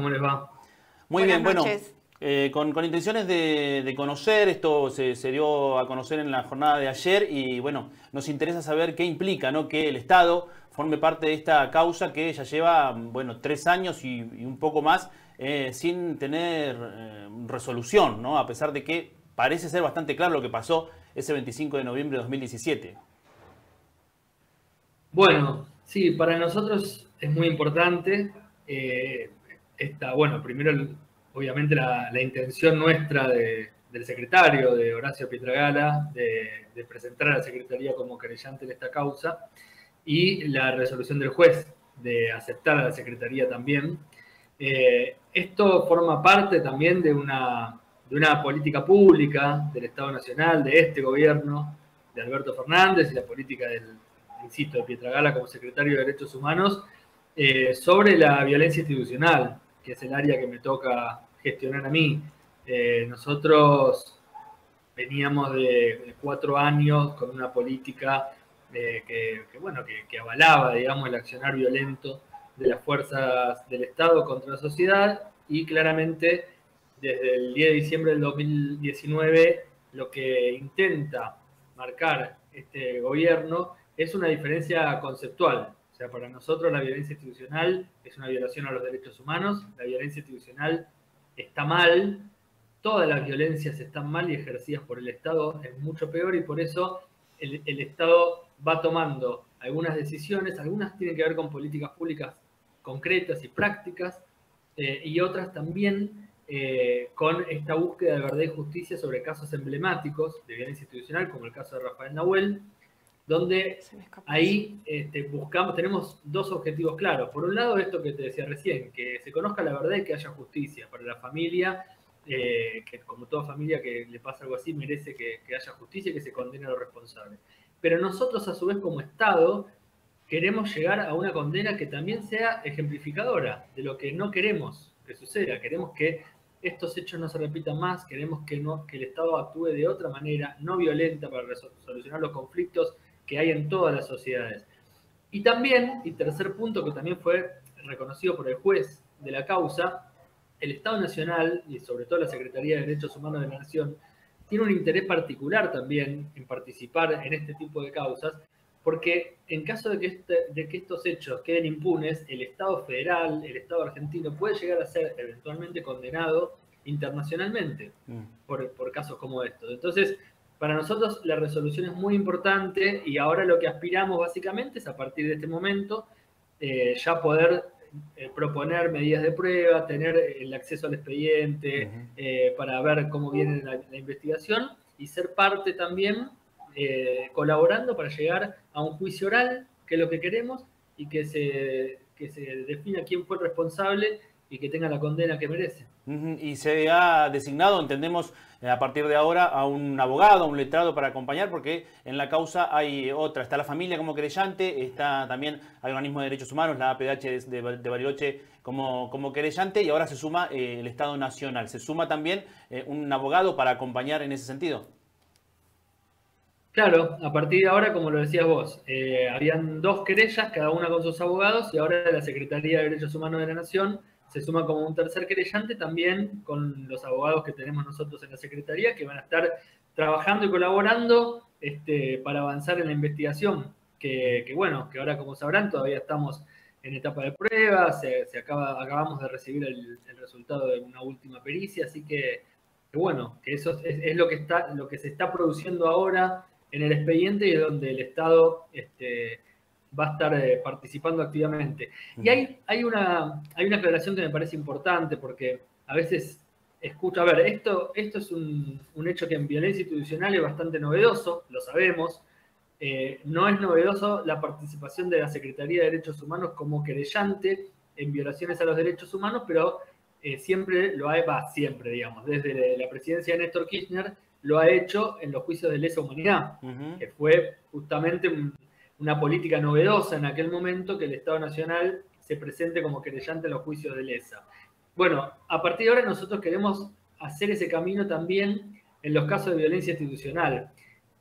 ¿Cómo les va? Muy bien, bueno, eh, con, intenciones de, conocer, esto se, dio a conocer en la jornada de ayer y bueno, nos interesa saber qué implica ¿no? que el Estado forme parte de esta causa que ya lleva bueno, tres años y, un poco más eh, sin tener eh, resolución, ¿no? a pesar de que parece ser bastante claro lo que pasó ese 25 de noviembre de 2017. Bueno, sí, para nosotros es muy importante. Eh, esta, bueno, primero, obviamente, la, intención nuestra del secretario, de Horacio Pietragala, de, de, presentar a la Secretaría como querellante en esta causa, y la resolución del juez de aceptar a la Secretaría también. Eh, esto forma parte también de una, de una política pública del Estado Nacional, de este gobierno, de Alberto Fernández y la política del, insisto, de Pietragala como secretario de Derechos Humanos, eh, sobre la violencia institucional, que es el área que me toca gestionar a mí. Eh, nosotros veníamos de, cuatro años con una política eh, que, bueno, que, avalaba, digamos, el accionar violento de las fuerzas del Estado contra la sociedad y claramente desde el 10 de diciembre del 2019 lo que intenta marcar este gobierno es una diferencia conceptual sea, para nosotros la violencia institucional es una violación a los derechos humanos, la violencia institucional está mal, todas las violencias están mal y ejercidas por el Estado es mucho peor y por eso el, Estado va tomando algunas decisiones, algunas tienen que ver con políticas públicas concretas y prácticas, eh, y otras también eh, con esta búsqueda de verdad y justicia sobre casos emblemáticos de violencia institucional, como el caso de Rafael Nahuel, donde ahí este, buscamos, tenemos dos objetivos claros. Por un lado, esto que te decía recién, que se conozca la verdad y que haya justicia para la familia, eh, que como toda familia que le pasa algo así, merece que, haya justicia y que se condene a los responsables. Pero nosotros, a su vez, como Estado, queremos llegar a una condena que también sea ejemplificadora de lo que no queremos que suceda. Queremos que estos hechos no se repitan más, queremos que, no, que el Estado actúe de otra manera, no violenta para solucionar los conflictos que hay en todas las sociedades. Y también, y tercer punto que también fue reconocido por el juez de la causa, el Estado Nacional y sobre todo la Secretaría de Derechos Humanos de la Nación tiene un interés particular también en participar en este tipo de causas, porque en caso de que, este, de que estos hechos queden impunes, el Estado federal, el Estado argentino puede llegar a ser eventualmente condenado internacionalmente mm. por, por casos como estos. Entonces, para nosotros la resolución es muy importante y ahora lo que aspiramos básicamente es a partir de este momento eh, ya poder eh, proponer medidas de prueba, tener el acceso al expediente eh, para ver cómo viene la, investigación y ser parte también colaborando para llegar a un juicio oral, que es lo que queremos, y que se, que se defina quién fue el responsable y que tenga la condena que merece. Y se ha designado, entendemos, eh, a partir de ahora a un abogado, a un letrado para acompañar, porque en la causa hay otra. Está la familia como querellante, está también hay organismo de derechos humanos, la APDH de, Bariloche como, como querellante, y ahora se suma eh, el Estado Nacional. ¿Se suma también eh, un abogado para acompañar en ese sentido? Claro, a partir de ahora, como lo decías vos, habían dos querellas, cada una con sus abogados, y ahora la Secretaría de Derechos Humanos de la Nación se suma como un tercer querellante también con los abogados que tenemos nosotros en la Secretaría, que van a estar trabajando y colaborando este, para avanzar en la investigación, que, bueno, que ahora como sabrán todavía estamos en etapa de prueba, se, acaba, acabamos de recibir el, resultado de una última pericia, así que, bueno, que eso es, lo, que está, lo que se está produciendo ahora en el expediente y es donde el Estado... Este, va a estar eh, participando activamente. Y hay, hay, una, hay una aclaración que me parece importante porque a veces escucho, a ver, esto, esto es un, hecho que en violencia institucional es bastante novedoso, lo sabemos. Eh, no es novedoso la participación de la Secretaría de Derechos Humanos como querellante en violaciones a los derechos humanos, pero eh, siempre lo ha, va, siempre, digamos, desde la presidencia de Néstor Kirchner, lo ha hecho en los juicios de lesa humanidad, que fue justamente un, una política novedosa en aquel momento que el Estado Nacional se presente como querellante en los juicios de lesa. Bueno, a partir de ahora nosotros queremos hacer ese camino también en los casos de violencia institucional.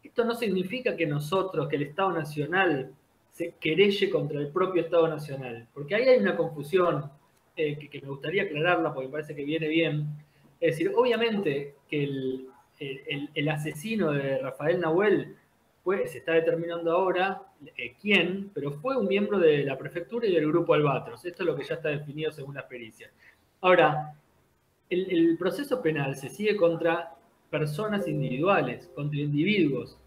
Esto no significa que nosotros, que el Estado Nacional se querelle contra el propio Estado Nacional, porque ahí hay una confusión eh, que, me gustaría aclararla porque me parece que viene bien. Es decir, obviamente que el, asesino de Rafael Nahuel se está determinando ahora eh, quién, pero fue un miembro de la prefectura y del grupo Albatros. Esto es lo que ya está definido según las pericias. Ahora, el, proceso penal se sigue contra personas individuales, contra individuos.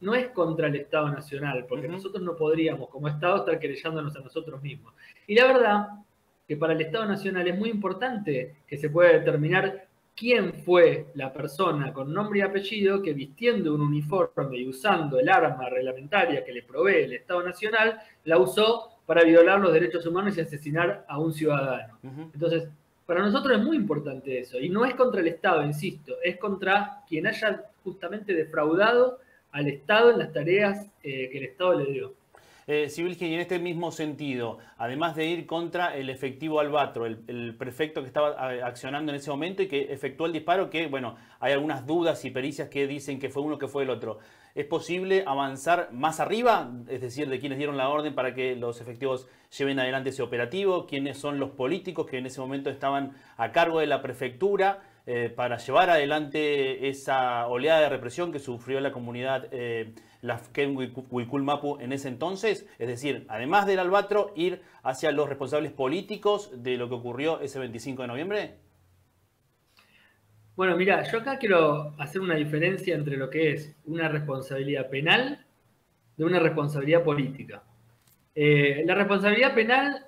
No es contra el Estado Nacional, porque nosotros no podríamos, como Estado, estar querellándonos a nosotros mismos. Y la verdad que para el Estado Nacional es muy importante que se pueda determinar quién fue la persona con nombre y apellido que vistiendo un uniforme y usando el arma reglamentaria que le provee el Estado Nacional, la usó para violar los derechos humanos y asesinar a un ciudadano. Entonces, para nosotros es muy importante eso. Y no es contra el Estado, insisto, es contra quien haya justamente defraudado al Estado en las tareas eh, que el Estado le dio. Eh, y en este mismo sentido, además de ir contra el efectivo Albatro, el, prefecto que estaba accionando en ese momento y que efectuó el disparo, que bueno, hay algunas dudas y pericias que dicen que fue uno que fue el otro. ¿Es posible avanzar más arriba? Es decir, de quienes dieron la orden para que los efectivos lleven adelante ese operativo, quiénes son los políticos que en ese momento estaban a cargo de la prefectura. Eh, para llevar adelante esa oleada de represión que sufrió la comunidad eh, la Mapu en ese entonces, es decir, además del albatro, ir hacia los responsables políticos de lo que ocurrió ese 25 de noviembre? Bueno, mira, yo acá quiero hacer una diferencia entre lo que es una responsabilidad penal de una responsabilidad política. Eh, la responsabilidad penal,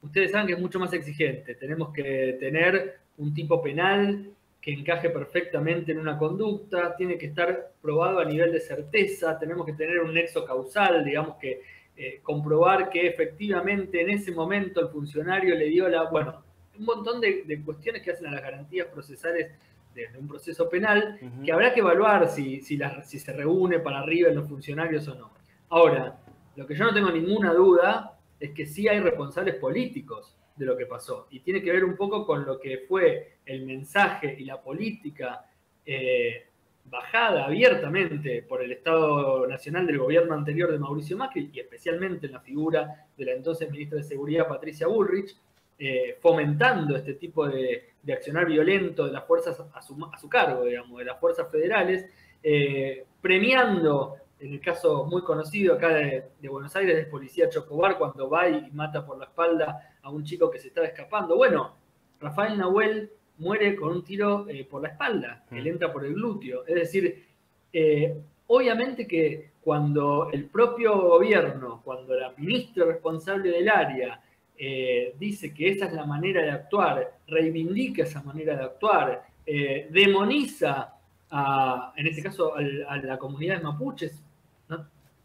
ustedes saben que es mucho más exigente. Tenemos que tener un tipo penal que encaje perfectamente en una conducta, tiene que estar probado a nivel de certeza, tenemos que tener un nexo causal, digamos que eh, comprobar que efectivamente en ese momento el funcionario le dio la, bueno, un montón de, cuestiones que hacen a las garantías procesales de, un proceso penal, que habrá que evaluar si, si, si se reúne para arriba en los funcionarios o no. Ahora, lo que yo no tengo ninguna duda es que sí hay responsables políticos de lo que pasó. Y tiene que ver un poco con lo que fue el mensaje y la política eh, bajada abiertamente por el Estado Nacional del gobierno anterior de Mauricio Macri y especialmente en la figura de la entonces ministra de Seguridad Patricia Bullrich, eh, fomentando este tipo de, accionar violento de las fuerzas a su, a su, cargo, digamos, de las fuerzas federales, eh, premiando en el caso muy conocido acá de, Buenos Aires es policía Chocobar cuando va y mata por la espalda a un chico que se estaba escapando. Bueno, Rafael Nahuel muere con un tiro eh, por la espalda, que le mm. entra por el glúteo. Es decir, eh, obviamente que cuando el propio gobierno, cuando la ministra responsable del área eh, dice que esa es la manera de actuar, reivindica esa manera de actuar, demoniza en este caso a la comunidad de mapuches,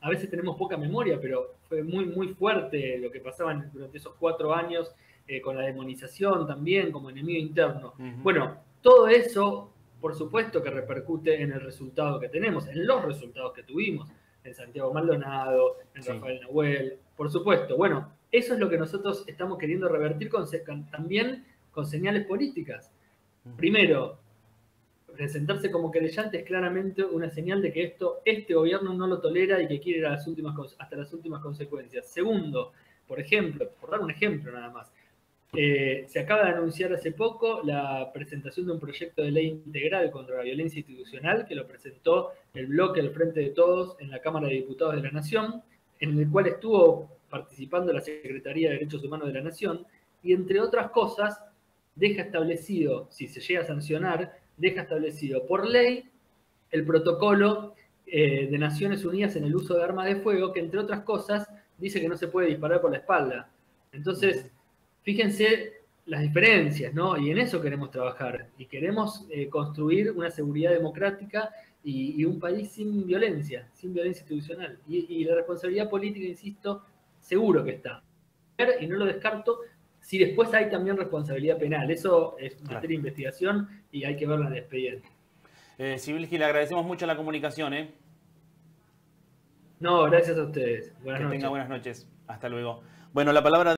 a veces tenemos poca memoria, pero fue muy, muy fuerte lo que pasaba durante esos cuatro años eh, con la demonización también como enemigo interno. Bueno, todo eso, por supuesto que repercute en el resultado que tenemos, en los resultados que tuvimos, en Santiago Maldonado, en Rafael Nahuel, por supuesto. Bueno, eso es lo que nosotros estamos queriendo revertir con, también con señales políticas. Primero, presentarse como querellante es claramente una señal de que esto, este gobierno no lo tolera y que quiere ir hasta las últimas consecuencias. Segundo, por ejemplo, por dar un ejemplo nada más, eh, se acaba de anunciar hace poco la presentación de un proyecto de ley integral contra la violencia institucional que lo presentó el bloque del Frente de Todos en la Cámara de Diputados de la Nación, en el cual estuvo participando la Secretaría de Derechos Humanos de la Nación y entre otras cosas deja establecido, si se llega a sancionar, deja establecido por ley el protocolo eh, de Naciones Unidas en el uso de armas de fuego, que entre otras cosas dice que no se puede disparar por la espalda. Entonces, fíjense las diferencias, ¿no? Y en eso queremos trabajar. Y queremos eh, construir una seguridad democrática y, un país sin violencia, sin violencia institucional. Y, la responsabilidad política, insisto, seguro que está. Y no lo descarto, si después hay también responsabilidad penal. Eso es materia de investigación y hay que verla en el expediente. Eh, le agradecemos mucho la comunicación. ¿eh? No, gracias a ustedes. Buenas que tenga buenas noches. Hasta luego. Bueno, la palabra